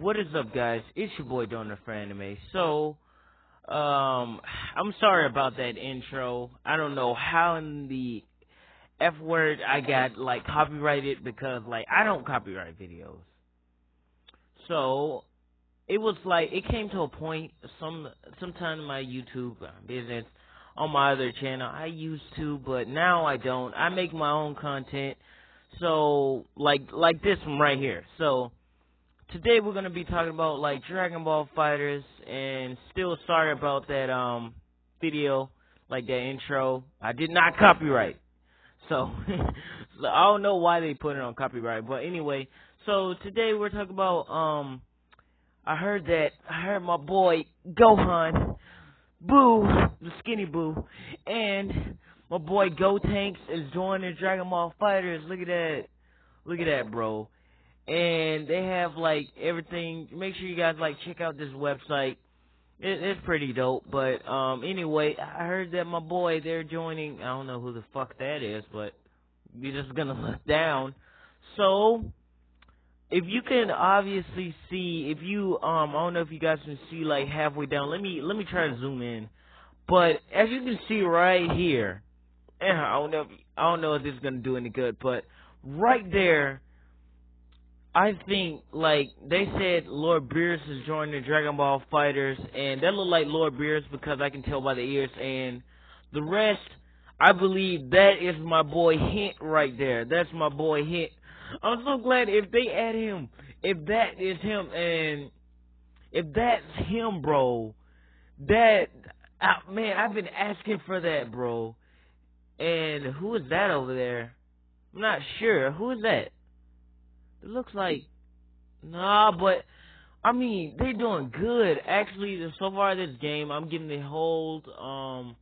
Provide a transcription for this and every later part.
what is up, guys? It's your boy Donor for Anime. So, um, I'm sorry about that intro. I don't know how in the f word I got like copyrighted because like I don't copyright videos. So, it was like it came to a point some sometime in my YouTube business on my other channel I used to, but now I don't. I make my own content. So, like like this one right here. So today we're gonna be talking about like Dragon Ball FighterZ and still sorry about that um video, like that intro. I did not copyright. So, so I don't know why they put it on copyright, but anyway, so today we're talking about um I heard that I heard my boy Gohan Boo, the skinny Boo, and my boy Gotenks is joining Dragon Ball FighterZ. Look at that. Look at that, bro and they have like everything. Make sure you guys like check out this website. It, it's pretty dope. But um, anyway, I heard that my boy they're joining. I don't know who the fuck that is, but you're just gonna look down. So if you can obviously see, if you um, I don't know if you guys can see like halfway down. Let me let me try to zoom in. But as you can see right here, I don't know if I don't know if this is gonna do any good, but right there I think like they said Lord Beerus is joining the Dragon Ball FighterZ and that look like Lord Beerus because I can tell by the ears and the rest I believe that is my boy Hint right there. That's my boy Hint. I'm so glad if they add him, if that is him and if that's him, bro, that uh, man, I've been asking for that, bro. And who is that over there? I'm not sure. Who is that? It looks like nah, but I mean they're doing good. Actually, so far this game, I'm getting the whole um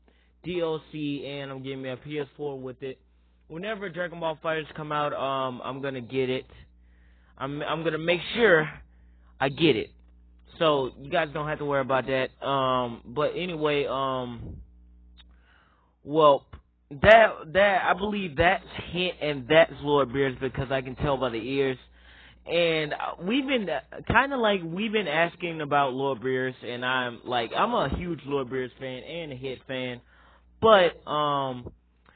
DLC and I'm getting me a PS4 with it. Whenever Dragon Ball FighterZ come out, um, I'm gonna get it. I'm I'm gonna make sure I get it. So you guys don't have to worry about that. Um, but anyway, um, well, that that I believe that's hint and that's Lord Beerus because I can tell by the ears and we've been kind of like we've been asking about Lord Beerus, and I'm like I'm a huge Lord Beerus fan and a hit fan, but um,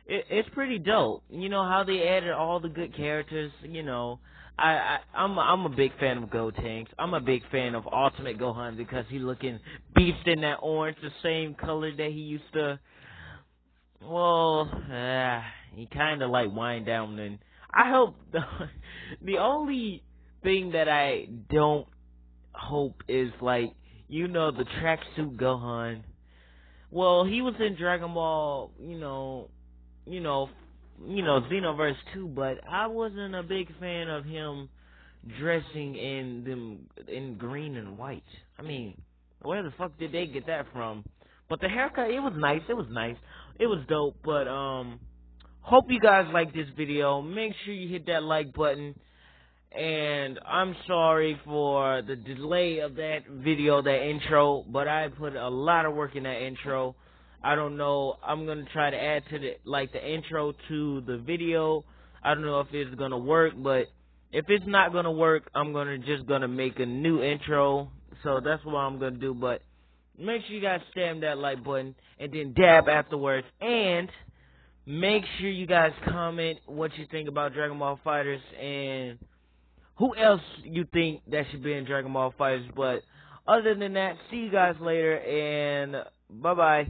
it, it's pretty dope. You know how they added all the good characters. You know, I, I I'm I'm a big fan of Gotenks. I'm a big fan of Ultimate Gohan because he looking beast in that orange, the same color that he used to. Well, uh, he kind of like wind down and. I hope the the only thing that I don't hope is like you know the tracksuit Gohan. Well, he was in Dragon Ball, you know, you know, you know Xenoverse 2, but I wasn't a big fan of him dressing in them in green and white. I mean, where the fuck did they get that from? But the haircut, it was nice. It was nice. It was dope. But um, hope you guys like this video. Make sure you hit that like button and I'm sorry for the delay of that video, that intro, but I put a lot of work in that intro. I don't know. I'm gonna try to add to the like the intro to the video. I don't know if it's gonna work, but if it's not gonna work, I'm gonna just gonna make a new intro. So that's what I'm gonna do. But make sure you guys slam that like button and then dab afterwards. And make sure you guys comment what you think about Dragon Ball FighterZ and who else you think that should be in Dragon Ball FighterZ. But other than that, see you guys later and bye bye.